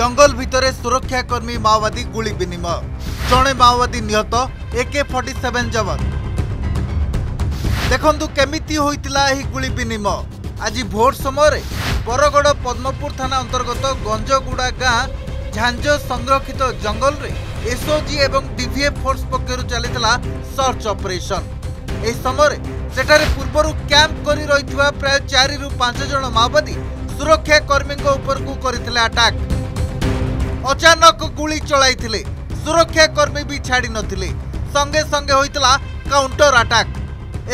জঙ্গল ভিতরে সুরক্ষাকর্মী মাওবাদী গুলি বিনিময় জনে মাওবাদী নিহত একে ফর্টি সেভেন জবত দেখন্তু কেমিতি হয়েছিল এই গুলি বিনিময় আজি ভোর সময় বরগড় পদ্মপুর থানা অন্তর্গত গঞ্জগুড়া গাঁ ঝাঞ্জ সংরক্ষিত জঙ্গলরে এসওজি এবং ডিভিএফ ফোর্স পক্ষর চাল সর্চ অপরেসন এই সময় সেঠারে পূর্বর ক্যাম্প করে রয়েছে প্রায় চারি পাঁচ জন মাওবাদী সুরক্ষাকর্মী উপরকু করে আটাক ଅଚାନକ ଗୁଳି ଚଳାଇଥିଲେ ସୁରକ୍ଷାକର୍ମୀ ବି ଛାଡ଼ିନଥିଲେ ସଙ୍ଗେ ସଙ୍ଗେ ହୋଇଥିଲା କାଉଣ୍ଟର ଆଟାକ୍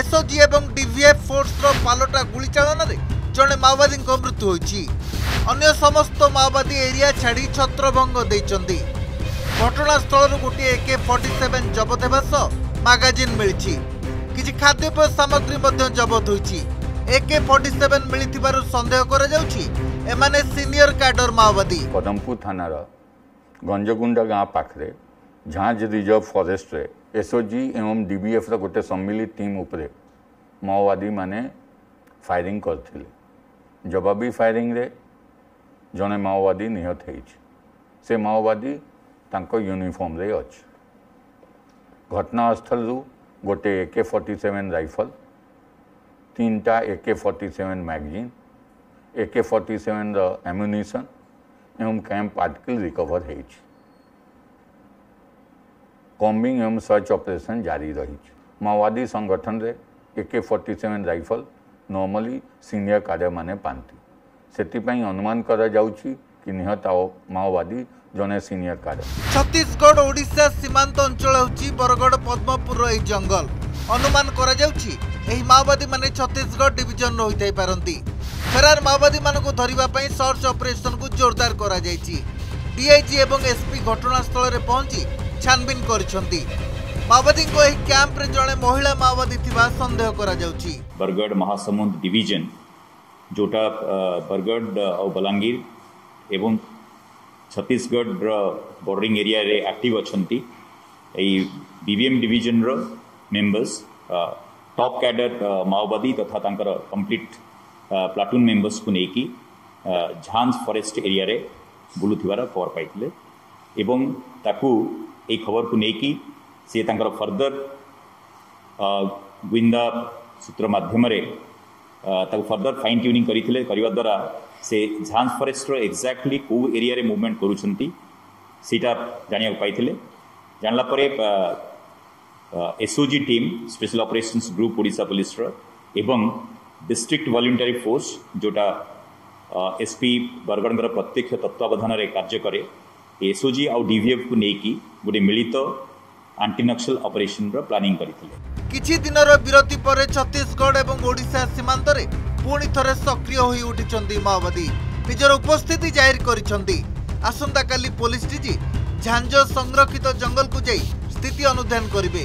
ଏସ୍ଓଜି ଏବଂ ଡିଭିଏଫ୍ ଫୋର୍ସର ପାଲଟା ଗୁଳି ଚାଳନାରେ ଜଣେ ମାଓବାଦୀଙ୍କ ମୃତ୍ୟୁ ହୋଇଛି ଅନ୍ୟ ସମସ୍ତ ମାଓବାଦୀ ଏରିଆ ଛାଡ଼ି ଛତ୍ରଭଙ୍ଗ ଦେଇଛନ୍ତି ଘଟଣାସ୍ଥଳରୁ ଗୋଟିଏ ଏକେ ଫର୍ଟି ସେଭେନ୍ ଜବତ ହେବା ସହ ମାଗାଜିନ୍ ମିଳିଛି କିଛି ଖାଦ୍ୟପେୟ ସାମଗ୍ରୀ ମଧ୍ୟ ଜବତ ହୋଇଛି ଏକେ ଫର୍ଟି ସେଭେନ୍ ମିଳିଥିବାରୁ ସନ୍ଦେହ କରାଯାଉଛି एमाने सीनियर कैडर माओवादी पदमपुर थाना गंजगुंडा गाँ पाखे झाँज रिजर्व फरेस्ट एसओजी एवं डीबीएफ गोटे सम्मिलित टीम उपरे माओवादी माने फायरिंग करते जवाबी फायरिंग रे जने माओवादी निहत से माओवादी यूनिफर्म अच्छे घटनास्थल गोटे एके फर्टी सेवेन रईफल तीन टा AK forty seven magazine AK-47 the ammunition एवं कैम पार्टिकल रिकवर है कम्बिंग एवं सर्च ऑपरेशन जारी रही माओवादी संगठन रे AK forty seven rifle normally senior कार्य मैंने पाती ସେଥିପାଇଁ ଅନୁମାନ କରାଯାଉଛି କି ନିହତ ମାଓବାଦୀ ଜଣେ ସିନିୟର କାର୍ଡ ଛତିଶଗଡ଼ ଓଡ଼ିଶା ସୀମାନ୍ତ ଅଞ୍ଚଳ ହେଉଛି ବରଗଡ଼ ପଦ୍ମପୁରର ଏହି ଜଙ୍ଗଲ ଅନୁମାନ କରାଯାଉଛି ଏହି ମାଓବାଦୀମାନେ ଛତିଶଗଡ଼ ଡିଭିଜନର ହୋଇଥାଇପାରନ୍ତି ଫେରାର ମାଓବାଦୀମାନଙ୍କୁ ଧରିବା ପାଇଁ ସର୍ଚ୍ଚ ଅପରେସନକୁ ଜୋରଦାର କରାଯାଇଛି ଡିଆଇଜି ଏବଂ ଏସ୍ପି ଘଟଣାସ୍ଥଳରେ ପହଞ୍ଚି ଛାନଭିନ କରିଛନ୍ତି ମାଓବାଦୀଙ୍କୁ ଏହି କ୍ୟାମ୍ପରେ ଜଣେ ମହିଳା ମାଓବାଦୀ ଥିବା ସନ୍ଦେହ କରାଯାଉଛି ବରଗଡ଼ ମହାସମୁନ୍ଦ ଡିଭିଜନ ଯେଉଁଟା ବରଗଡ଼ ଆଉ ବଲାଙ୍ଗୀର ଏବଂ ଛତିଶଗଡ଼ର ବର୍ଡରିଂ ଏରିଆରେ ଆକ୍ଟିଭ୍ ଅଛନ୍ତି ଏହି ବିବିଏମ୍ ଡିଭିଜନର ମେମ୍ବର୍ସ ଟପ୍ କ୍ୟାଡର ମାଓବାଦୀ ତଥା ତାଙ୍କର କମ୍ପ୍ଲିଟ୍ प्लाटून मेम्बर्स को लेकिन झांज फरेस्ट एरिया रे बुलूबार खबर पाई खबर को लेकिन सीता फर्दर गुंदा सूत्र मध्यम फर्दर फाइन ट्यूनिंग करते करवा द्वारा से झांज फरेस्टर एक्जाक्टली कौ एरिया मुभमेंट करा जानवाक पाई जानला SOG team special operations group Voda police district voluntary force যেটা এসপি বରଗଡ଼ଙ୍କର ପ୍ରତ୍ୟକ୍ଷ ତତ୍ତ୍ୱାବଧାନରେ କାର୍ଯ୍ୟ କରେ ଏସ୍ଓଜି ଆଉ ଡିଭିଏଫ୍କୁ ନେଇକି ଗୋଟିଏ ମିଳିତ ଆଣ୍ଟିନକ୍ସଲ ଅପରେସନର ପ୍ଲାନିଂ କରିଥିଲେ କିଛି ଦିନର ବିରତି ପରେ ଛତିଶଗଡ଼ ଏବଂ ଓଡ଼ିଶା ସୀମାନ୍ତରେ ପୁଣି ଥରେ ସକ୍ରିୟ ହୋଇ ଉଠିଛନ୍ତି ମାଓବାଦୀ ନିଜର ଉପସ୍ଥିତି ଜାହିର କରିଛନ୍ତି ଆସନ୍ତାକାଲି ପୋଲିସ ଡିଜି ଝାଞ୍ଜ ସଂରକ୍ଷିତ ଜଙ୍ଗଲକୁ ଯାଇ ସ୍ଥିତି ଅନୁଧ୍ୟାନ କରିବେ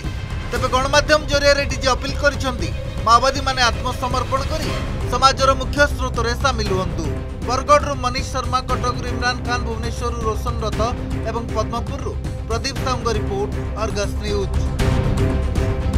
ତେବେ ଗଣମାଧ୍ୟମ ଜରିଆରେ ଡିଜି ଅପିଲ କରିଛନ୍ତି ମାଓବାଦୀମାନେ ଆତ୍ମସମର୍ପଣ କରି ସମାଜର ମୁଖ୍ୟ ସ୍ରୋତରେ ସାମିଲ ହୁଅନ୍ତୁ ବରଗଡ଼ରୁ ମନୀଷ ଶର୍ମା କଟକରୁ ଇମ୍ରାନ ଖାନ ଭୁବନେଶ୍ୱରରୁ ରୋଶନ ରଥ ଏବଂ ପଦ୍ମପୁରରୁ ପ୍ରଦୀପ ସାହୁଙ୍କ ରିପୋର୍ଟ ଅର୍ଗସ୍ ନ୍ୟୁଜ୍